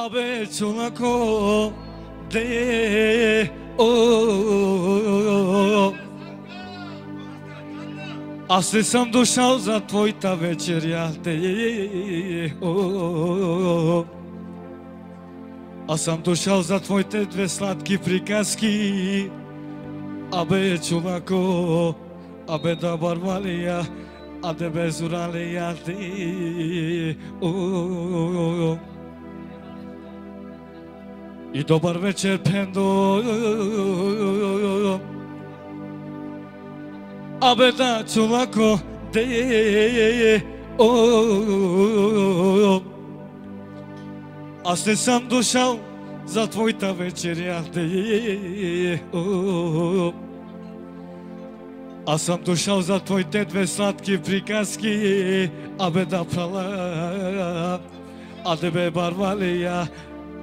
아베 중학고 대오 Astăzi s-am dușau za tvoj ta večerja te А сам дошел за твоите две сладки приказки Абе чумако, абе да бармалия, а тебе зуралия ти. О -о -о -о -о. И добар вечер, Пендо. Абе да, чулако, де, о, Аз не сам дошал за твојта вечерја, де, о, Аз сам дошал за твоите две сладки приказки, абе да прала, а тебе барвали ја,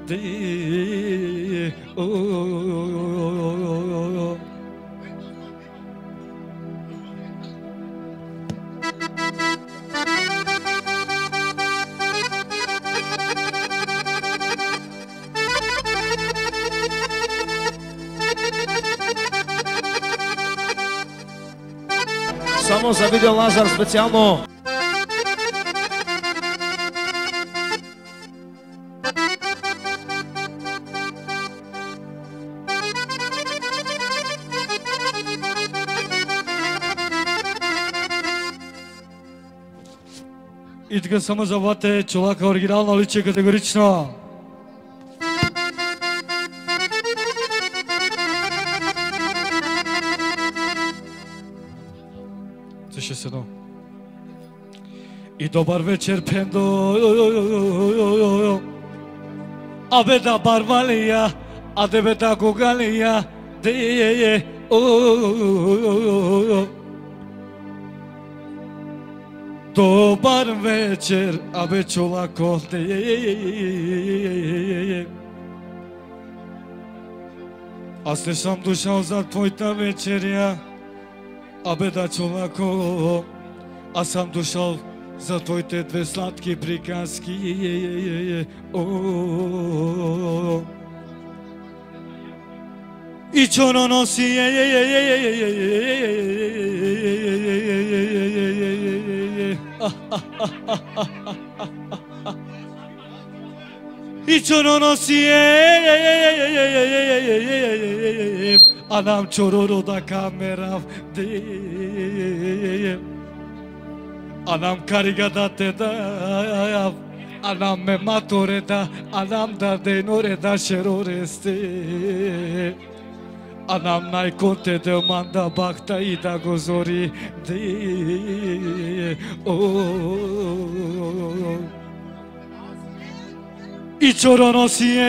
ты. Само завидел Лазар специално И така само вате, чолака оригинално личе категорично. Це ще седно. И добар вечер, пендо. Абе да барвалия, а тебе да гогалия, де о Dobar večer, a već olako te A se sam došao za tvojta večerja, a beda čolako, a sam došao za tvoj te dve slatke prikaski. O, I čono nosi I İçin onosiyem Anam çoruru da kameram deyim Anam karigada tedav. Anam me matoreda Anam da denore da şeroresti Anam naj konte de manda bakta i da gozori de o I čoro nosi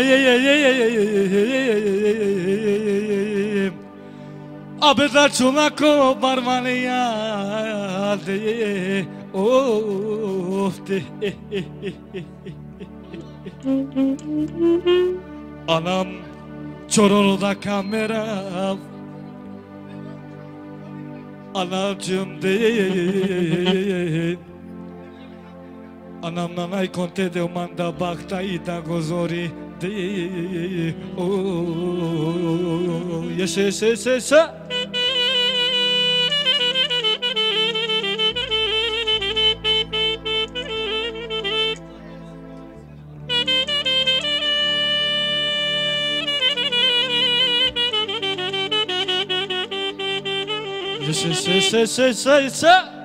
A bedla čulako barmanija de o de Anam Çorolu'da kamera. Anacım değil. Anam nanay konte de manda bakta i da gozori de o yaşa yaşa yaşa yaşa Je sais, sais, sais, sais, sais.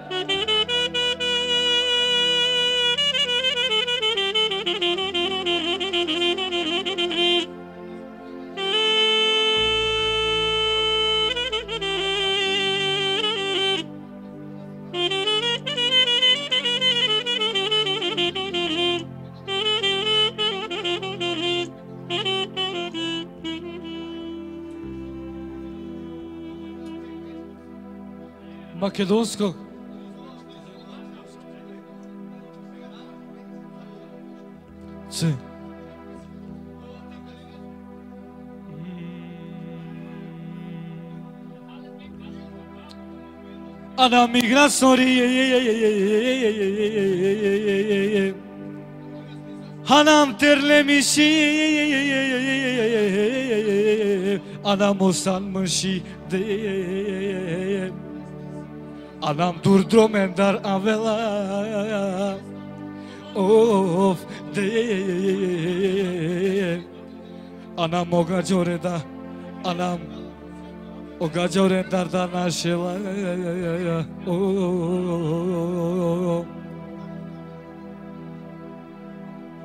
Makedonskog. C. Ana migrasori Hanam terlemiş Anam usanmış Anam usanmış Anam durdrum ender avela. Of de Anam o gacoreda Anam o gacorenda našela Oh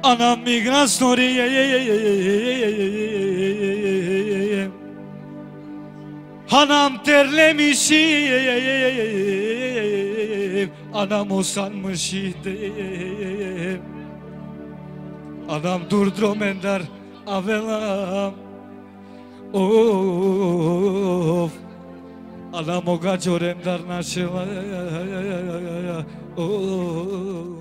Anam migran snori Anam terlemişim Anam usanmışım Anam durdrum ender avelam. Of Anam o gacorendar našela Oh